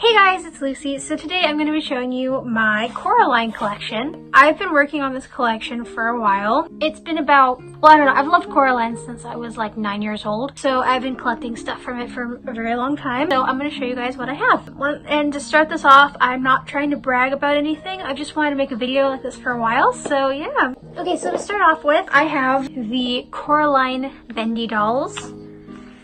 Hey guys, it's Lucy. So today I'm going to be showing you my Coraline collection. I've been working on this collection for a while. It's been about, well I don't know, I've loved Coraline since I was like 9 years old. So I've been collecting stuff from it for a very long time. So I'm going to show you guys what I have. And to start this off, I'm not trying to brag about anything. I just wanted to make a video like this for a while. So yeah. Okay, so to start off with, I have the Coraline Bendy dolls.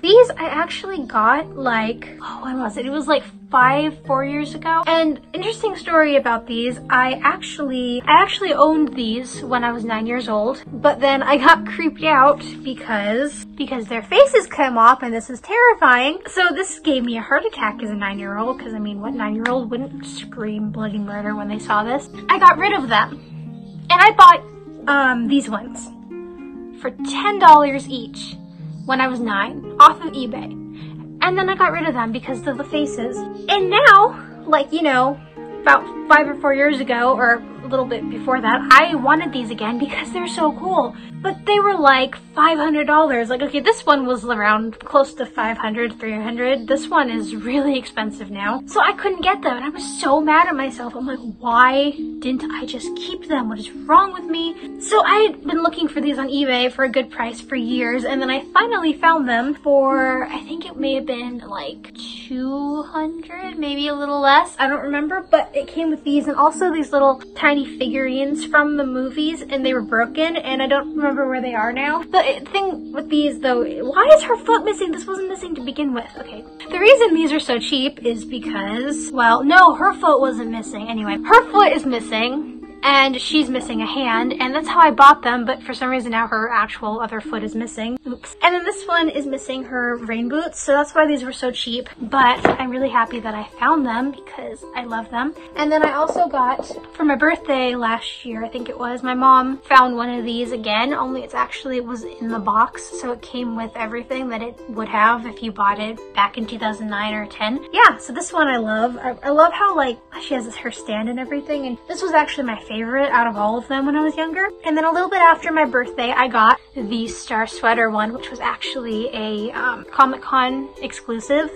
These I actually got like, oh, when was it? It was like five, four years ago. And interesting story about these, I actually, I actually owned these when I was nine years old, but then I got creeped out because, because their faces come off and this is terrifying. So this gave me a heart attack as a nine year old, because I mean, what nine year old wouldn't scream bloody murder when they saw this? I got rid of them. And I bought, um, these ones for $10 each when I was nine off of eBay. And then I got rid of them because of the faces. And now, like, you know, about five or four years ago, or little bit before that, I wanted these again because they're so cool. But they were like $500. Like, okay, this one was around close to 500, 300. This one is really expensive now. So I couldn't get them and I was so mad at myself. I'm like, why didn't I just keep them? What is wrong with me? So I had been looking for these on eBay for a good price for years and then I finally found them for, I think it may have been like 200, maybe a little less. I don't remember, but it came with these and also these little tiny figurines from the movies and they were broken and I don't remember where they are now. The eh, thing with these though, why is her foot missing? This wasn't missing to begin with. Okay. The reason these are so cheap is because, well, no, her foot wasn't missing. Anyway, her foot is missing and she's missing a hand and that's how I bought them but for some reason now her actual other foot is missing. Oops. And then this one is missing her rain boots so that's why these were so cheap but I'm really happy that I found them because I love them. And then I also got for my birthday last year I think it was my mom found one of these again only it's actually it was in the box so it came with everything that it would have if you bought it back in 2009 or 10. Yeah so this one I love. I, I love how like she has her stand and everything and this was actually my favorite favorite out of all of them when I was younger. And then a little bit after my birthday, I got the Star Sweater one, which was actually a um, Comic-Con exclusive.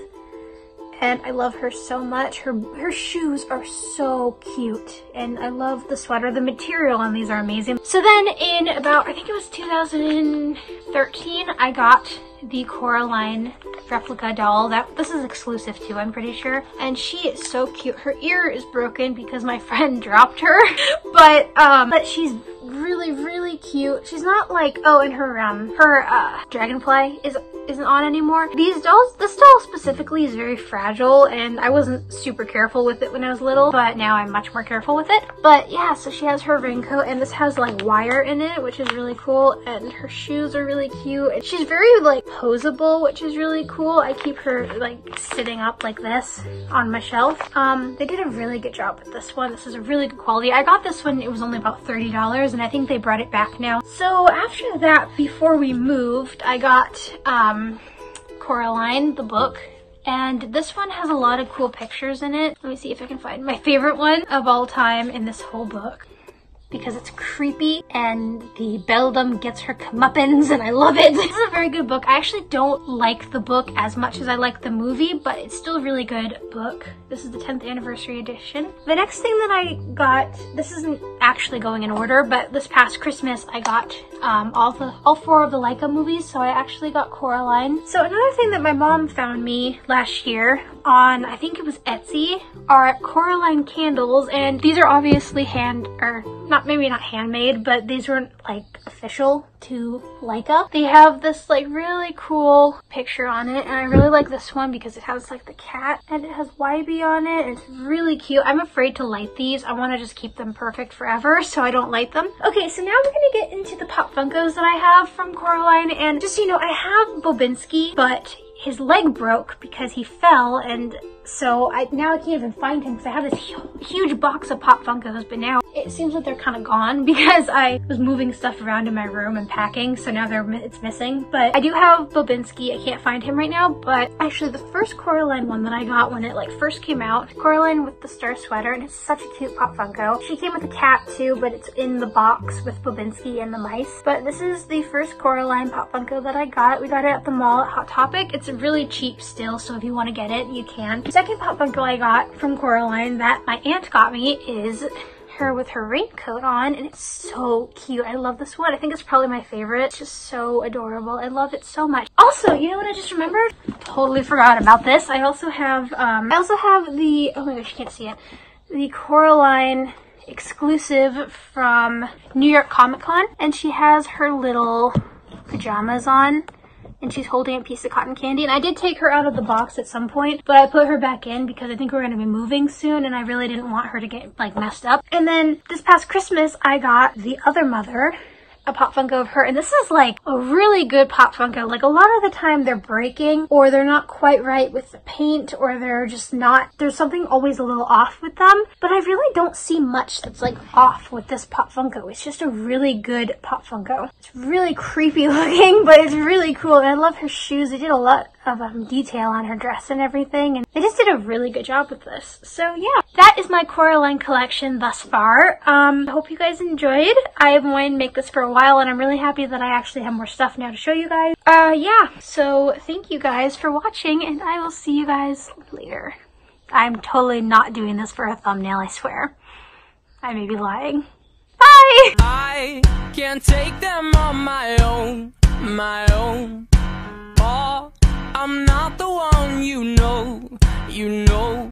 And I love her so much. Her her shoes are so cute. And I love the sweater. The material on these are amazing. So then in about, I think it was 2013, I got the Coraline replica doll. That This is exclusive too, I'm pretty sure. And she is so cute. Her ear is broken because my friend dropped her. but, um, but she's really, really cute. She's not like, oh, and her, um, her, uh, dragonfly is isn't on anymore. These dolls, this doll specifically is very fragile and I wasn't super careful with it when I was little, but now I'm much more careful with it. But yeah, so she has her raincoat and this has like wire in it, which is really cool. And her shoes are really cute. And she's very like posable, which is really cool. I keep her like sitting up like this on my shelf. Um, they did a really good job with this one. This is a really good quality. I got this one, it was only about $30 and I think they brought it back now. So after that, before we moved, I got, um, Coraline, the book. And this one has a lot of cool pictures in it. Let me see if I can find my favorite one of all time in this whole book because it's creepy and the beldam gets her comeuppance and I love it. This is a very good book. I actually don't like the book as much as I like the movie, but it's still a really good book. This is the 10th anniversary edition. The next thing that I got, this isn't actually going in order, but this past Christmas I got um, all the all four of the Laika movies, so I actually got Coraline. So another thing that my mom found me last year on, I think it was Etsy, are Coraline candles, and these are obviously hand, or not maybe not handmade, but these weren't like official to Laika. They have this like really cool picture on it, and I really like this one because it has like the cat, and it has Wybie on it, it's really cute. I'm afraid to light these. I want to just keep them perfect forever, so I don't light them. Okay, so now we're gonna get into the Pop Funkos that I have from Coraline, and just so you know, I have Bobinski, but his leg broke because he fell and so I now I can't even find him because I have this huge box of Pop Funkos but now it seems like they're kind of gone because I was moving stuff around in my room and packing, so now they're it's missing. But I do have Bobinski. I can't find him right now, but actually the first Coraline one that I got when it like first came out, Coraline with the star sweater, and it's such a cute Pop Funko. She came with a cat too, but it's in the box with Bobinski and the mice. But this is the first Coraline Pop Funko that I got. We got it at the mall at Hot Topic. It's really cheap still, so if you want to get it, you can. The second Pop Funko I got from Coraline that my aunt got me is her with her raincoat on and it's so cute. I love this one. I think it's probably my favorite. It's just so adorable. I love it so much. Also, you know what I just remembered? Totally forgot about this. I also have, um, I also have the, oh my gosh, you can't see it. The Coraline exclusive from New York Comic Con and she has her little pajamas on and she's holding a piece of cotton candy. And I did take her out of the box at some point, but I put her back in because I think we're going to be moving soon and I really didn't want her to get like messed up. And then this past Christmas, I got the other mother a Pop Funko of her. And this is like a really good Pop Funko. Like a lot of the time they're breaking or they're not quite right with the paint or they're just not, there's something always a little off with them. But I really don't see much that's like off with this Pop Funko. It's just a really good Pop Funko. It's really creepy looking, but it's really cool. And I love her shoes. They did a lot of um, detail on her dress and everything. And they just did a really good job with this. So yeah, that is my Coraline collection thus far. Um, I hope you guys enjoyed. I've wanted to make this for a while and I'm really happy that I actually have more stuff now to show you guys. Uh, yeah, so thank you guys for watching and I will see you guys later. I'm totally not doing this for a thumbnail, I swear. I may be lying. Bye! I can't take them on my own, my own. I'm not the one you know, you know.